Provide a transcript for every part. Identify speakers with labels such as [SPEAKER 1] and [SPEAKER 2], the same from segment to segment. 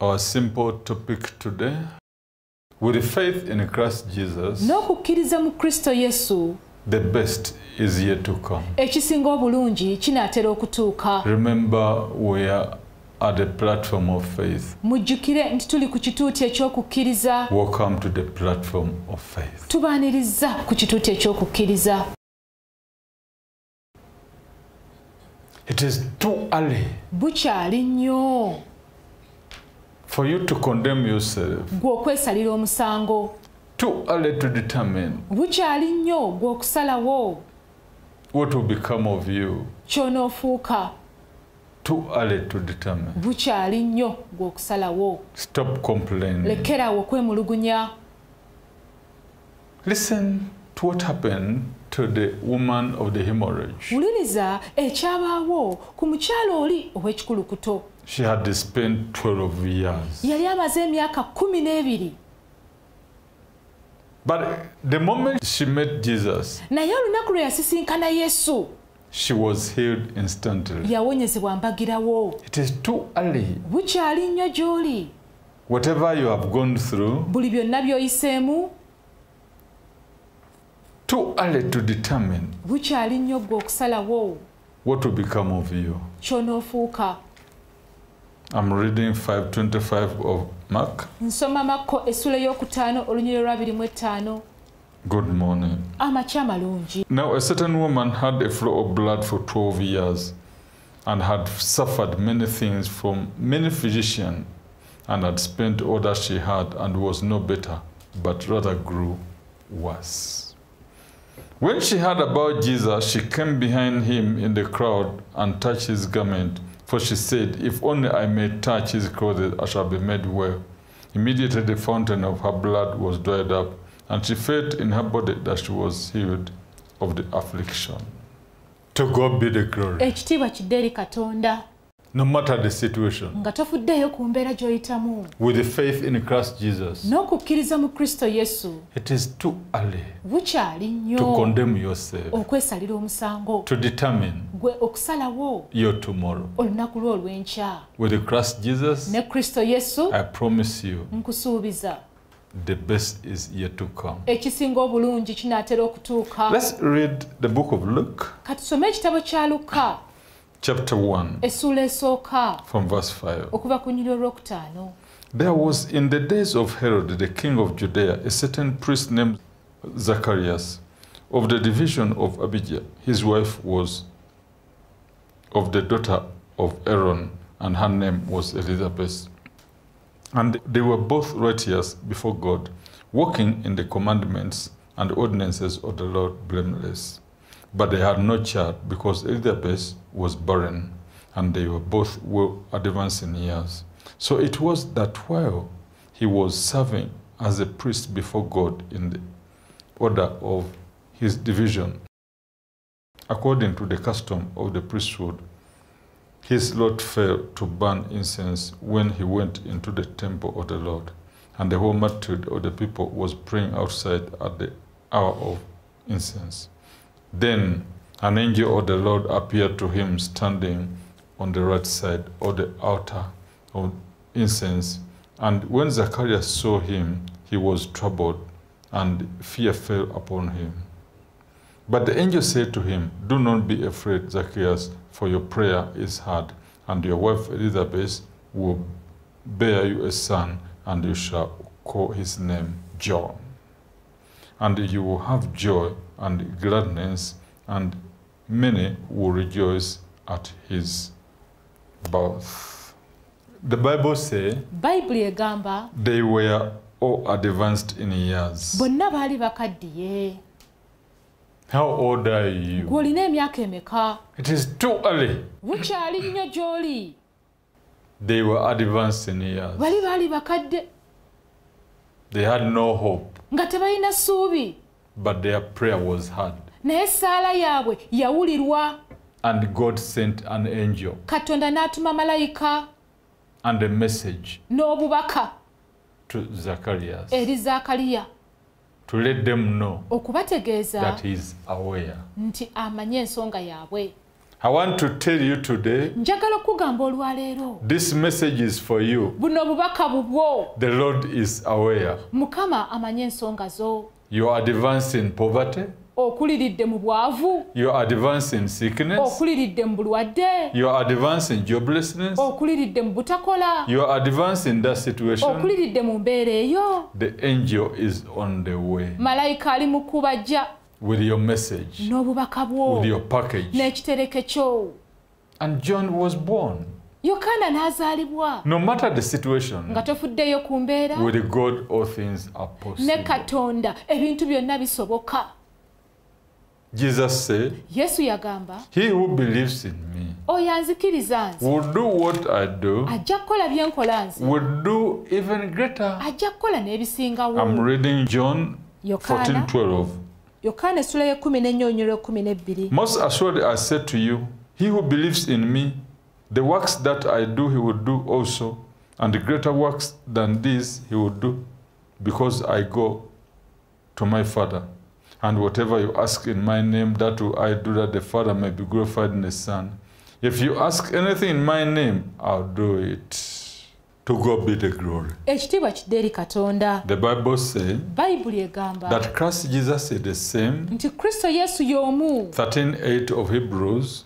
[SPEAKER 1] Our simple topic today with faith in Christ Jesus,
[SPEAKER 2] n'okukkiriza mu kristo yesu
[SPEAKER 1] the best is yet to come.
[SPEAKER 2] ekisinga obulungi kinaatera okutuuka
[SPEAKER 1] Remember, we are at the platform of faith.
[SPEAKER 2] mujjukire nti tuli ku kituuti ekyokukkiriza
[SPEAKER 1] Welcome to the platform of faith.
[SPEAKER 2] tubaaniriza ku kituuti ekyokukkiriza
[SPEAKER 1] It is too early
[SPEAKER 2] bukyali nnyo
[SPEAKER 1] for you to condemn yourself,
[SPEAKER 2] gwe okwesalira omusango.
[SPEAKER 1] Too early to determine
[SPEAKER 2] bukyali nnyo gwe okusalawo
[SPEAKER 1] what will become of you,
[SPEAKER 2] ky'onoofuuka.
[SPEAKER 1] Too early to determine.
[SPEAKER 2] bukyali nnyo gwe okusalawo
[SPEAKER 1] Stop complaining.
[SPEAKER 2] lekeraawo okwemulugunya
[SPEAKER 1] Listen to what happened to the woman of the hemorrhage.
[SPEAKER 2] wuliriza ekyabaawo ku mukyalo oli ow'ekikulukuto
[SPEAKER 1] She had spent 12 years.
[SPEAKER 2] yali amaze emyaka kumi n'ebiri
[SPEAKER 1] But the moment she met Jesus,
[SPEAKER 2] naye olunaku lwe yasisinkana yesu
[SPEAKER 1] she was healed instantly.
[SPEAKER 2] yawonyezebwa mbagirawo
[SPEAKER 1] It is too early.
[SPEAKER 2] bukyali nnyo gy'oli
[SPEAKER 1] Whatever you have gone through,
[SPEAKER 2] buli byonna by'oyiseemu
[SPEAKER 1] too early to determine
[SPEAKER 2] bukyali nnyo gwe okusalawo
[SPEAKER 1] what will become of you.
[SPEAKER 2] ky'onoofuuka
[SPEAKER 1] I'm reading 525 of Mark.
[SPEAKER 2] nsoma mako essula yokutano olunyiri lwa 25
[SPEAKER 1] Good morning.
[SPEAKER 2] amakya malungi
[SPEAKER 1] Now, a certain woman had a flow of blood for 12 years and had suffered many things from many physicians and had spent all that she had and was no better, but rather grew worse. When she heard about Jesus, she came behind him in the crowd and touched his garment, for she said, If only I may touch his clothes, I shall be made well. Immediately the fountain of her blood was dried up, and she felt in her body that she was healed of the affliction. To God be the glory.
[SPEAKER 2] ekitiibwa kiddeeri katonda
[SPEAKER 1] No matter the situation,
[SPEAKER 2] nga tofuddeeyo ku mbeera gy'oyitamu.
[SPEAKER 1] With the faith in Christ Jesus,
[SPEAKER 2] n'okukkiriza mu kristo yesu.
[SPEAKER 1] it is too early
[SPEAKER 2] bukyali
[SPEAKER 1] to
[SPEAKER 2] nnyo
[SPEAKER 1] condemn yourself,
[SPEAKER 2] okwesalira omusango.
[SPEAKER 1] To determine
[SPEAKER 2] gwe okusalawo
[SPEAKER 1] your tomorrow.
[SPEAKER 2] olunaku lwo olw'enkya.
[SPEAKER 1] With Christ Jesus,
[SPEAKER 2] ne kristo yesu
[SPEAKER 1] I promise you,
[SPEAKER 2] nkusuubiza.
[SPEAKER 1] the best is yet to come.
[SPEAKER 2] ekisinga obulungi kinaatera okutuuka.
[SPEAKER 1] Let's read the book of Luke,
[SPEAKER 2] katusome ekitabo kya luka
[SPEAKER 1] chapter 1,
[SPEAKER 2] essuula esooka
[SPEAKER 1] from verse 5.
[SPEAKER 2] okuva ku nyiri olwokutaano
[SPEAKER 1] There was in the days of Herod, the king of Judea, a certain priest named Zacharias of the division of Abijah. His wife was of the daughter of Aaron, and her name was Elizabeth. And they were both righteous before God, walking in the commandments and ordinances of the Lord blameless. But they had no child because Elizabeth was barren, and they were both well advanced in years. So it was that while he was serving as a priest before God in the order of his division, according to the custom of the priesthood, his lot fell to burn incense when he went into the temple of the Lord. And the whole multitude of the people was praying outside at the hour of incense. Then an angel of the Lord appeared to him standing on the right side of the altar of incense. And when Zacharias saw him, he was troubled, and fear fell upon him. But the angel said to him, Do not be afraid, Zacchaeus, for your prayer is heard, and your wife Elizabeth will bear you a son, and you shall call his name John. And you will have joy and gladness, and many will rejoice at his birth. The Bible says
[SPEAKER 2] bayibuli egamba
[SPEAKER 1] they were all advanced in years.
[SPEAKER 2] bonna baali bakaddiye
[SPEAKER 1] How old are you?
[SPEAKER 2] gw'olina emyaka emeka
[SPEAKER 1] It is too early.
[SPEAKER 2] bukyali nnyo gy'oli
[SPEAKER 1] They were advanced in years.
[SPEAKER 2] bali baali bakadde
[SPEAKER 1] They had no hope,
[SPEAKER 2] nga tebalina ssuubi
[SPEAKER 1] but their prayer was heard.
[SPEAKER 2] naye essaala yaabwe yawulirwa
[SPEAKER 1] And God sent an angel
[SPEAKER 2] katonda n'atuma malayika
[SPEAKER 1] and a message
[SPEAKER 2] n'obubaka
[SPEAKER 1] to Zacharias
[SPEAKER 2] eri zaakaliya
[SPEAKER 1] to let them know
[SPEAKER 2] okubategeeza
[SPEAKER 1] that he is aware.
[SPEAKER 2] nti amanye ensonga yaabwe
[SPEAKER 1] I want to tell you today
[SPEAKER 2] njagala okugamba olwaleero
[SPEAKER 1] this message is for you.
[SPEAKER 2] buno bubaka bubwo
[SPEAKER 1] The Lord is aware.
[SPEAKER 2] mukama amanyi ensonga zo
[SPEAKER 1] You are advanced in poverty,
[SPEAKER 2] okuliridde mu bwavu.
[SPEAKER 1] You are advanced in sickness,
[SPEAKER 2] okuliridde mu bulwadde.
[SPEAKER 1] You are advanced in joblessness,
[SPEAKER 2] okuliridde mu butakola.
[SPEAKER 1] You are advanced in that situation.
[SPEAKER 2] okuliridde mu mbeera eyo.
[SPEAKER 1] The angel is on the way.
[SPEAKER 2] Malayika ali mu kubajja
[SPEAKER 1] with your message,
[SPEAKER 2] n'obubaka bwo.
[SPEAKER 1] With your package.
[SPEAKER 2] n'ekitereke kyo.
[SPEAKER 1] And John was born.
[SPEAKER 2] Yokaana n'azaalibwa
[SPEAKER 1] No matter the situation,
[SPEAKER 2] nga tofuddeyo ku mbeera
[SPEAKER 1] with God all things are possible.
[SPEAKER 2] ne katonda ebintu byonna bisoboka
[SPEAKER 1] Jesus said,
[SPEAKER 2] yesu yagamba
[SPEAKER 1] He who believes in me
[SPEAKER 2] oyo anzikiriza nze
[SPEAKER 1] will do what I do,
[SPEAKER 2] ajja kukola bye nkola nze
[SPEAKER 1] will do even greater.
[SPEAKER 2] ajja kukola n'ebisingawo
[SPEAKER 1] I'm reading John 14:12.
[SPEAKER 2] yokaana
[SPEAKER 1] 12.
[SPEAKER 2] yokaana essula y'ekkumi n'ennyonyolo ekkumi n'ebbiri
[SPEAKER 1] Most assuredly I said to you, he who believes in me, the works that I do, he will do also, and the greater works than these he will do, because I go to my Father. And whatever you ask in my name, that will I do, that the Father may be glorified in the Son. If you ask anything in my name, I'll do it. To God be the glory.
[SPEAKER 2] ekitiibwa kidde katonda
[SPEAKER 1] The Bible says
[SPEAKER 2] bayibuli egamba
[SPEAKER 1] that Christ Jesus is the same.
[SPEAKER 2] nti kristo yesu y'omu
[SPEAKER 1] 13:8 of Hebrews.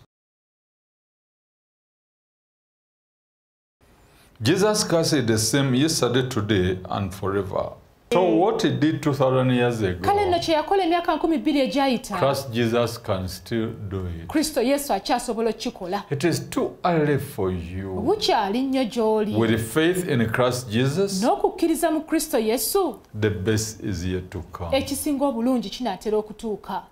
[SPEAKER 1] Jesus is the same yesterday, today, and forever. So what he did 2,000 years
[SPEAKER 2] kale nno
[SPEAKER 1] ago,
[SPEAKER 2] kye yakola emyaka nkumi bbiri egyayita
[SPEAKER 1] Christ Jesus can still do it.
[SPEAKER 2] kristo yesu akyasobola okukikola
[SPEAKER 1] It is too early for you.
[SPEAKER 2] bukyali nnyo gy'oli
[SPEAKER 1] With faith in Christ Jesus,
[SPEAKER 2] n'okukkiriza mu kristo yesu
[SPEAKER 1] the best is yet to come.
[SPEAKER 2] ekisinga obulungi kinaatera okutuuka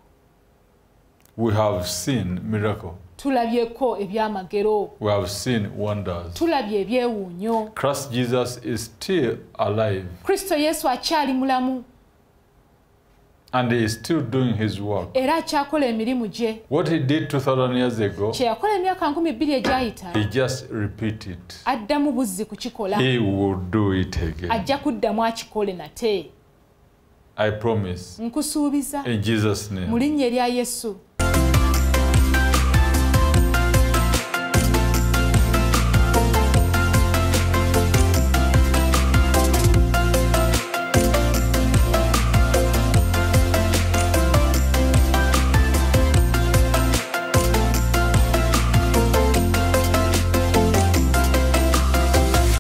[SPEAKER 1] We have seen miracle.
[SPEAKER 2] Tulabyeko ebyamagero
[SPEAKER 1] We have seen wonders.
[SPEAKER 2] tulabye ebyewuunyo
[SPEAKER 1] Christ Jesus is still alive
[SPEAKER 2] kristo yesu akyali mulamu
[SPEAKER 1] and he is still doing his work.
[SPEAKER 2] era akyakola emirimu gye
[SPEAKER 1] What he did 2,000 years ago,
[SPEAKER 2] kye yakola emyaka nkumi bbiri egyayita
[SPEAKER 1] he just repeat it.
[SPEAKER 2] addamu buzzi kukikola
[SPEAKER 1] He will do it again.
[SPEAKER 2] ajja kuddamu akikole nate
[SPEAKER 1] I promise.
[SPEAKER 2] nkusuubiza
[SPEAKER 1] In Jesus'
[SPEAKER 2] mu
[SPEAKER 1] name.
[SPEAKER 2] linnya erya yesu